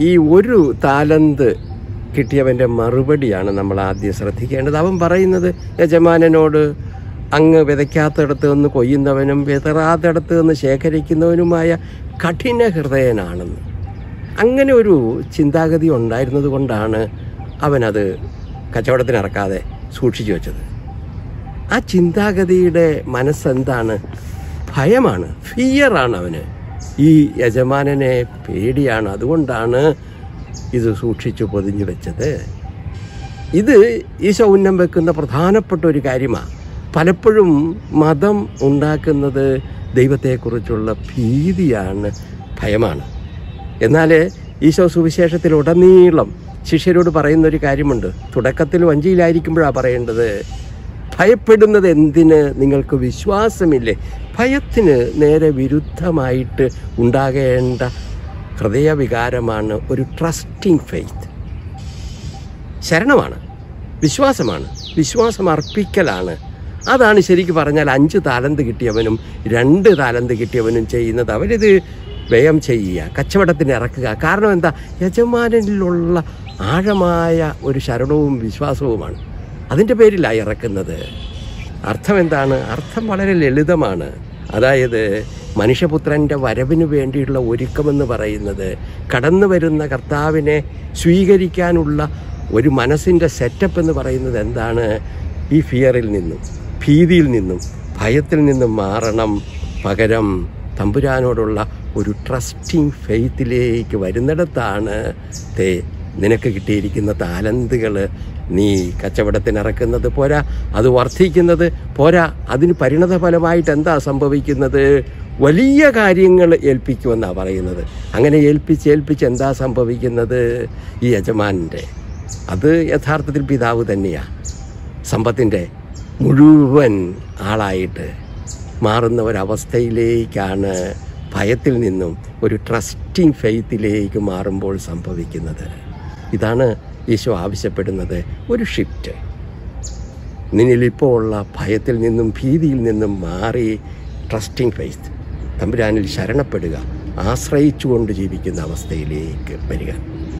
ഈ ഒരു താലന്ത് കിട്ടിയവന്റെ മറുപടിയാണ് നമ്മൾ ആദ്യം ശ്രദ്ധിക്കേണ്ടത്. അവൻ പറയുന്നത് യജമാനനോട് അങ്ങ് വിതയ്ക്കാത്തടത്ത് നിന്ന് കൊയ്യുന്നവനും വിതറാത്തടത്ത് നിന്ന് ശേഖരിക്കുന്നവനുമായ കഠിന ഹൃദയനാണെന്ന്. അങ്ങനെ ഒരു ചിന്താഗതി ഉണ്ടായിരുന്നത് കൊണ്ടാണ് അവനത് കച്ചവടത്തിനിറക്കാതെ സൂക്ഷിച്ചു വെച്ചത്. ആ ചിന്താഗതിയുടെ മനസ്സെന്താണ്? ഭയമാണ് ഫിയറാണ് അവന്. ഈ യജമാനനെ പേടിയാണ്. അതുകൊണ്ടാണ് ഇത് സൂക്ഷിച്ചു പൊതിഞ്ഞു വെച്ചത്. ഇത് ഈശോ ഉന്നം വെക്കുന്ന പ്രധാനപ്പെട്ട ഒരു കാര്യമാണ് പലപ്പോഴും മതം ഉണ്ടാക്കുന്നത് ദൈവത്തെക്കുറിച്ചുള്ള ഭീതിയാണ് ഭയമാണ്. എന്നാൽ ഈശോ സുവിശേഷത്തിലുടനീളം ശിഷ്യരോട് പറയുന്നൊരു കാര്യമുണ്ട്. തുടക്കത്തിൽ വഞ്ചിയിലായിരിക്കുമ്പോഴാണ് പറയേണ്ടത്. ഭയപ്പെടുന്നത് എന്തിന്? നിങ്ങൾക്ക് വിശ്വാസമില്ലേ? ഭയത്തിന് നേരെ വിരുദ്ധമായിട്ട് ഉണ്ടാകേണ്ട ഹൃദയവികാരമാണ് ഒരു ട്രസ്റ്റിംഗ് ഫെയ്ത്ത് ശരണമാണ്. വിശ്വാസമാണ്. വിശ്വാസം അർപ്പിക്കലാണ് അതാണ് ശരിക്കും പറഞ്ഞാൽ അഞ്ച് താലന്ത് കിട്ടിയവനും രണ്ട് താലന്ത് കിട്ടിയവനും ചെയ്യുന്നത്. അവരിത് വ്യയം ചെയ്യുക കച്ചവടത്തിന് ഇറക്കുക. കാരണം എന്താ? യജമാനിലുള്ള ആഴമായ ഒരു ശരണവും വിശ്വാസവുമാണ്. അതിന്റെ പേരിലാണ് ഇറക്കുന്നത്. അർത്ഥം എന്താണ് അർത്ഥം വളരെ ലളിതമാണ്. അതായത് മനുഷ്യപുത്രന്റെ വരവിന് വേണ്ടിയുള്ള ഒരുക്കമെന്ന് പറയുന്നത് കടന്നു വരുന്ന കർത്താവിനെ സ്വീകരിക്കാനുള്ള ഒരു മനസ്സിന്റെ സെറ്റപ്പ് എന്ന് പറയുന്നത് എന്താണ്? ഈ ഫിയറിൽ നിന്നും ഭീതിയിൽ നിന്നും ഭയത്തിൽ നിന്നും മാറണം. പകരം തമ്പുരാനോടുള്ള ഒരു ട്രസ്റ്റിംഗ് ഫെയ്ത്തിലേക്ക് വരുന്നിടത്താണ് തേ നിനക്ക് കിട്ടിയിരിക്കുന്ന താലന്തുകൾ നീ കച്ചവടത്തിനിറക്കുന്നത് പോരാ അത് വർദ്ധിക്കുന്നത് പോരാ. അതിന് പരിണത ഫലമായിട്ട് എന്താ സംഭവിക്കുന്നത്? വലിയ കാര്യങ്ങൾ ഏൽപ്പിക്കുമെന്നാണ് പറയുന്നത്. അങ്ങനെ ഏൽപ്പിച്ച് ഏൽപ്പിച്ച് എന്താ സംഭവിക്കുന്നത്? ഈ യജമാനന്റെ അത് യഥാർത്ഥത്തിൽ പിതാവ് തന്നെയാണ് സമ്പത്തിന്റെ മുഴുവൻ ആളായിട്ട് മാറുന്ന ഒരവസ്ഥയിലേക്കാണ് ഭയത്തിൽ നിന്നും ഒരു ട്രസ്റ്റിംഗ് ഫെയ്ത്തിലേക്ക് മാറുമ്പോൾ സംഭവിക്കുന്നത്. ഇതാണ് ഈശോ ആവശ്യപ്പെടുന്നത്. ഒരു ഷിഫ്റ്റ് നിന്നിലിപ്പോൾ ഉള്ള ഭയത്തിൽ നിന്നും ഭീതിയിൽ നിന്നും മാറി ട്രസ്റ്റിംഗ് ഫെയ്ത്ത് തമ്പുരാനിൽ ശരണപ്പെടുക. ആശ്രയിച്ചുകൊണ്ട് ജീവിക്കുന്ന അവസ്ഥയിലേക്ക് വരിക.